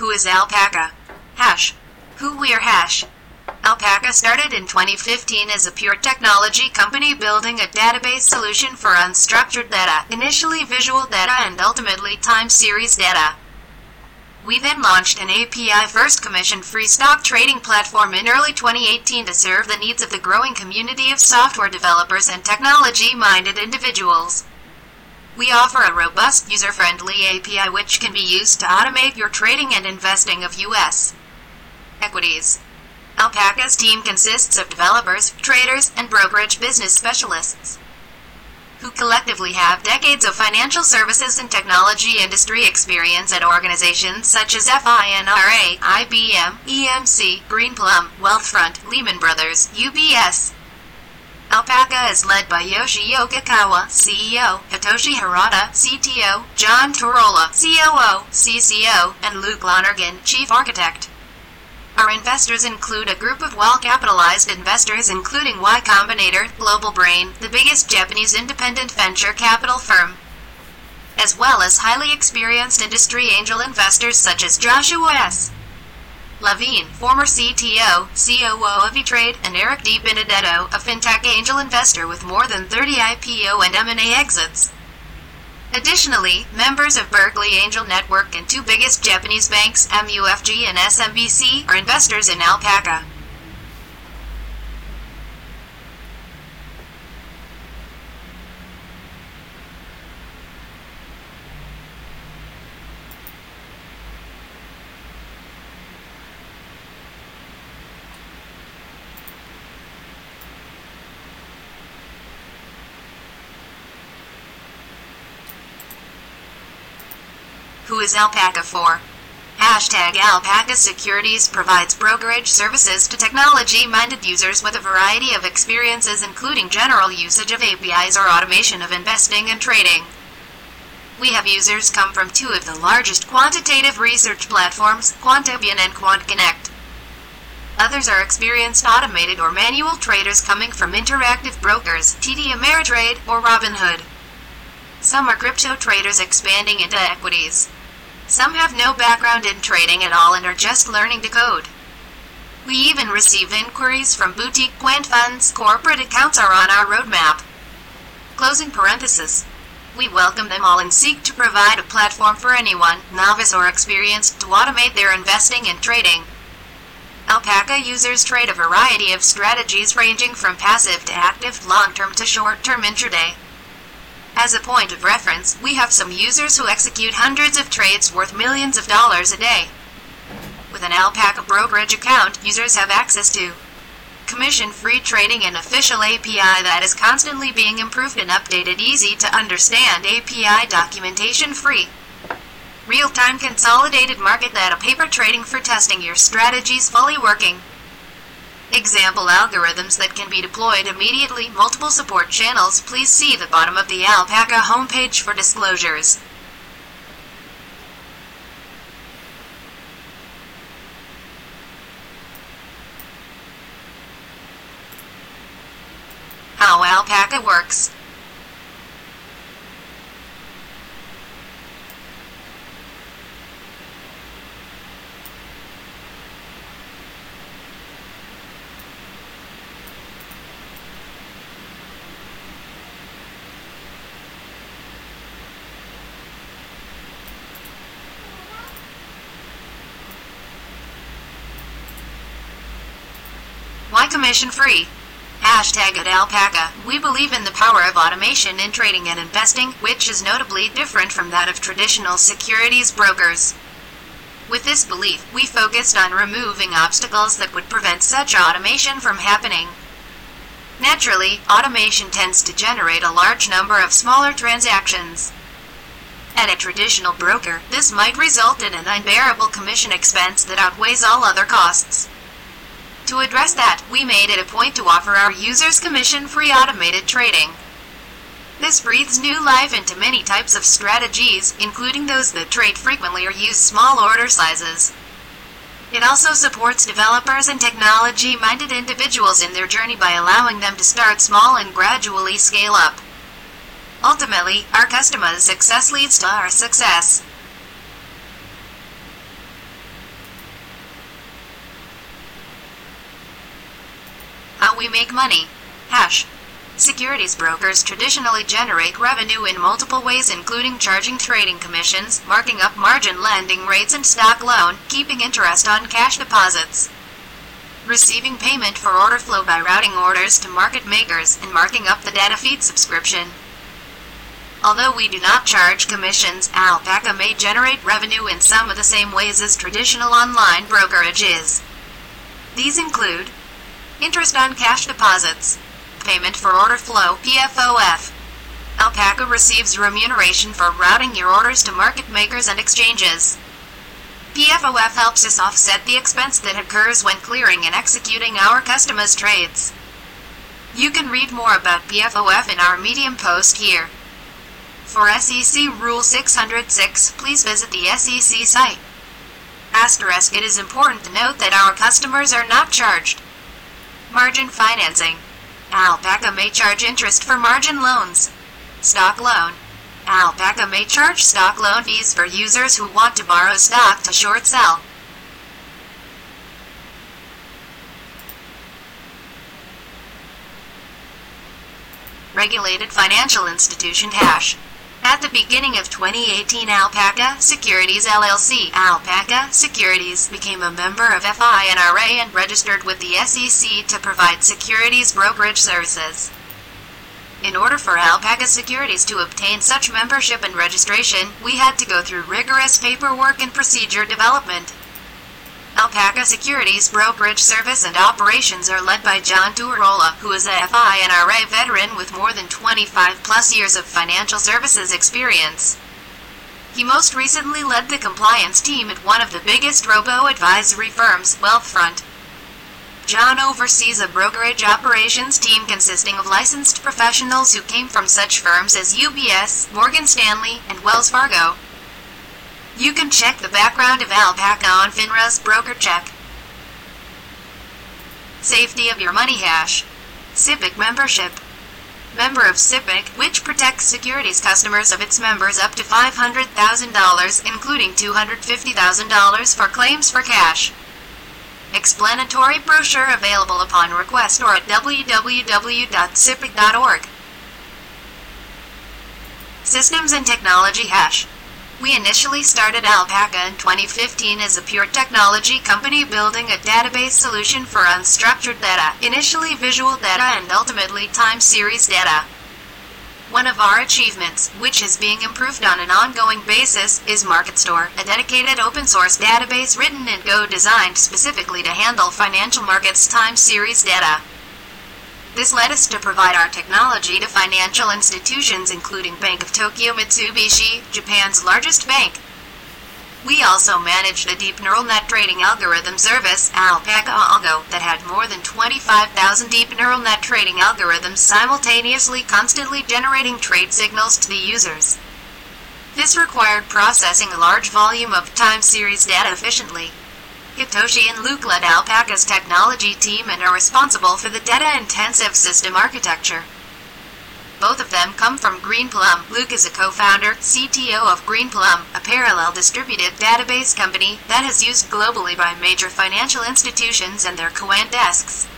Who is Alpaca? Hash. Who we're Hash. Alpaca started in 2015 as a pure technology company building a database solution for unstructured data, initially visual data and ultimately time series data. We then launched an API first commission free stock trading platform in early 2018 to serve the needs of the growing community of software developers and technology minded individuals. We offer a robust user friendly API which can be used to automate your trading and investing of US equities. Alpaca's team consists of developers, traders, and brokerage business specialists who collectively have decades of financial services and technology industry experience at organizations such as FINRA, IBM, EMC, Greenplum, Wealthfront, Lehman Brothers, UBS. Alpaca is led by Yoshi Yokokawa, CEO, Hitoshi Harada, CTO, John Torola, COO, CCO, and Luke Lonergan, Chief Architect. Our investors include a group of well-capitalized investors including Y Combinator, Global Brain, the biggest Japanese independent venture capital firm, as well as highly experienced industry angel investors such as Joshua S. Levine, former CTO, COO of E-Trade, and Eric Di Benedetto, a fintech angel investor with more than 30 IPO and M&A exits. Additionally, members of Berkeley Angel Network and two biggest Japanese banks, MUFG and SMBC, are investors in Alpaca. Who is Alpaca for? Hashtag Alpaca Securities provides brokerage services to technology minded users with a variety of experiences, including general usage of APIs or automation of investing and trading. We have users come from two of the largest quantitative research platforms, Quantopian and QuantConnect. Others are experienced automated or manual traders coming from interactive brokers, TD Ameritrade, or Robinhood. Some are crypto traders expanding into equities. Some have no background in trading at all and are just learning to code. We even receive inquiries from boutique quant funds. Corporate accounts are on our roadmap. Closing parenthesis. We welcome them all and seek to provide a platform for anyone, novice or experienced, to automate their investing and trading. Alpaca users trade a variety of strategies ranging from passive to active, long term to short term intraday. As a point of reference, we have some users who execute hundreds of trades worth millions of dollars a day. With an Alpaca brokerage account, users have access to commission free trading and official API that is constantly being improved and updated, easy to understand API documentation free. Real time consolidated market data paper trading for testing your strategies fully working. Example algorithms that can be deployed immediately, multiple support channels. Please see the bottom of the Alpaca homepage for disclosures. How Alpaca works. Commission free? Hashtag at Alpaca. We believe in the power of automation in trading and investing, which is notably different from that of traditional securities brokers. With this belief, we focused on removing obstacles that would prevent such automation from happening. Naturally, automation tends to generate a large number of smaller transactions. At a traditional broker, this might result in an unbearable commission expense that outweighs all other costs. To address that, we made it a point to offer our users commission-free automated trading. This breathes new life into many types of strategies, including those that trade frequently or use small order sizes. It also supports developers and technology-minded individuals in their journey by allowing them to start small and gradually scale up. Ultimately, our customers' success leads to our success. How we make money. Hash. Securities brokers traditionally generate revenue in multiple ways including charging trading commissions, marking up margin lending rates and stock loan, keeping interest on cash deposits, receiving payment for order flow by routing orders to market makers, and marking up the data feed subscription. Although we do not charge commissions, Alpaca may generate revenue in some of the same ways as traditional online brokerage is. These include interest on cash deposits, payment for order flow PFOF. Alpaca receives remuneration for routing your orders to market makers and exchanges. PFOF helps us offset the expense that occurs when clearing and executing our customers' trades. You can read more about PFOF in our Medium post here. For SEC Rule 606, please visit the SEC site. Asterisk It is important to note that our customers are not charged. Margin financing. Alpaca may charge interest for margin loans. Stock loan. Alpaca may charge stock loan fees for users who want to borrow stock to short sell. Regulated financial institution hash. At the beginning of 2018 Alpaca Securities LLC Alpaca Securities became a member of FINRA and registered with the SEC to provide securities brokerage services. In order for Alpaca Securities to obtain such membership and registration, we had to go through rigorous paperwork and procedure development. Alpaca Securities brokerage service and operations are led by John Turola, who is a FINRA veteran with more than 25 plus years of financial services experience. He most recently led the compliance team at one of the biggest robo-advisory firms, Wealthfront. John oversees a brokerage operations team consisting of licensed professionals who came from such firms as UBS, Morgan Stanley, and Wells Fargo. You can check the background of Alpaca on FINRA's broker check. Safety of your money hash. SIPC membership. Member of SIPC, which protects securities customers of its members up to $500,000, including $250,000 for claims for cash. Explanatory brochure available upon request or at www.sipic.org. Systems and Technology Hash. We initially started Alpaca in 2015 as a pure technology company building a database solution for unstructured data, initially visual data and ultimately time series data. One of our achievements, which is being improved on an ongoing basis, is MarketStore, a dedicated open source database written in Go designed specifically to handle financial markets time series data. This led us to provide our technology to financial institutions including Bank of Tokyo Mitsubishi, Japan's largest bank. We also managed a deep neural net trading algorithm service, Alpaca Algo, that had more than 25,000 deep neural net trading algorithms simultaneously constantly generating trade signals to the users. This required processing a large volume of time series data efficiently. Hitoshi and Luke led Alpaca's technology team and are responsible for the data-intensive system architecture. Both of them come from Greenplum. Luke is a co-founder, CTO of Greenplum, a parallel distributed database company that is used globally by major financial institutions and their co desks.